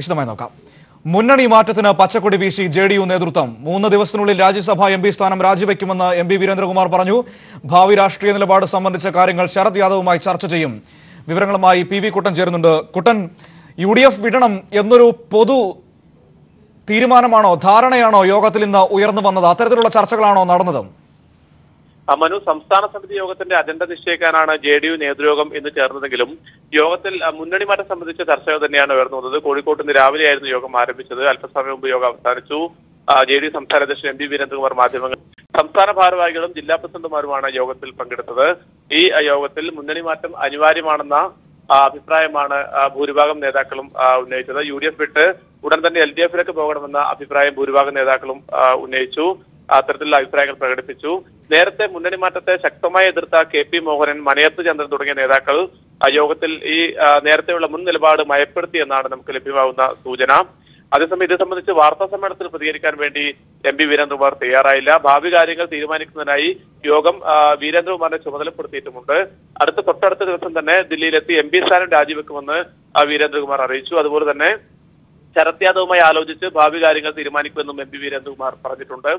വിശദമായി നോക്കാം. മുന്നണി മാറ്റത്തിന് പച്ചക്കൊടി വീശി ജെ ഡി യു നേതൃത്വം. മൂന്ന് ദിവസത്തിനുള്ളിൽ രാജ്യസഭ എം പി സ്ഥാനം രാജിവെക്കുമെന്ന് എം പി വീരേന്ദ്രകുമാർ പറഞ്ഞു. ഭാവി രാഷ്ട്രീയ നിലപാട് സംബന്ധിച്ച കാര്യങ്ങൾ ശരത് യാദവുമായി ചർച്ച ചെയ്യും. വിവരങ്ങളുമായി പി വി കുട്ടൻ ചേരുന്നുണ്ട്. കുട്ടൻ യു ഡി എഫ് വിടണം എന്നൊരു പൊതു തീരുമാനമാണോ ധാരണയാണോ യോഗത്തിൽ ഇന്ന് ഉയർന്നു വന്നത്? അത്തരത്തിലുള്ള ചർച്ചകളാണോ നടന്നത്? മനു സംസ്ഥാന സമിതി യോഗത്തിന്റെ അജണ്ട നിശ്ചയിക്കാനാണ് ജെ ഡി യു നേതൃയോഗം ഇന്ന് ചേർന്നതെങ്കിലും യോഗത്തിൽ മുന്നണി മാറ്റം സംബന്ധിച്ച ചർച്ചകൾ തന്നെയാണ് ഉയർന്നു വന്നത്. കോഴിക്കോട്ട് ഇന്ന് രാവിലെയായിരുന്നു യോഗം ആരംഭിച്ചത്. അല്പസമയം മുമ്പ് യോഗം അവസാനിച്ചു. ജെ ഡി യു സംസ്ഥാന അധ്യക്ഷൻ എം പി വീരേന്ദ്രകുമാർ മാധ്യമങ്ങൾ സംസ്ഥാന ഭാരവാഹികളും ജില്ലാ പ്രസിഡന്റുമാരുമാണ് യോഗത്തിൽ പങ്കെടുത്തത്. ഈ യോഗത്തിൽ മുന്നണി മാറ്റം അനിവാര്യമാണെന്ന അഭിപ്രായമാണ് ഭൂരിഭാഗം നേതാക്കളും ഉന്നയിച്ചത്. യു ഡി എഫ് വിട്ട് ഉടൻ തന്നെ എൽ ഡി എഫിലേക്ക് പോകണമെന്ന അഭിപ്രായം ഭൂരിഭാഗം നേതാക്കളും ഉന്നയിച്ചു. അത്തരത്തിലുള്ള അഭിപ്രായങ്ങൾ പ്രകടിപ്പിച്ചു. നേരത്തെ മുന്നണി മാറ്റത്തെ ശക്തമായി എതിർത്ത കെ പി മോഹനൻ മനയത്ത് ചന്ദ്രൻ തുടങ്ങിയ നേതാക്കൾ യോഗത്തിൽ ഈ നേരത്തെയുള്ള മുൻ നിലപാട് മയപ്പെടുത്തി എന്നാണ് നമുക്ക് ലഭ്യമാകുന്ന സൂചന. അതേസമയം ഇത് സംബന്ധിച്ച് വാർത്താ സമ്മേളനത്തിൽ പ്രതികരിക്കാൻ വേണ്ടി എം പി വീരേന്ദ്രകുമാർ തയ്യാറായില്ല. ഭാവി കാര്യങ്ങൾ തീരുമാനിക്കുന്നതിനായി യോഗം വീരേന്ദ്രകുമാറിനെ ചുമതലപ്പെടുത്തിയിട്ടുമുണ്ട്. അടുത്ത തൊട്ടടുത്ത ദിവസം തന്നെ ദില്ലിയിലെത്തി എം പി സ്ഥാനം രാജിവെക്കുമെന്ന് വീരേന്ദ്രകുമാർ അറിയിച്ചു. അതുപോലെ തന്നെ ശരത് യാദവുമായി ആലോചിച്ച് ഭാവി കാര്യങ്ങൾ തീരുമാനിക്കുമെന്നും എം പി വീരേന്ദ്രകുമാർ പറഞ്ഞിട്ടുണ്ട്.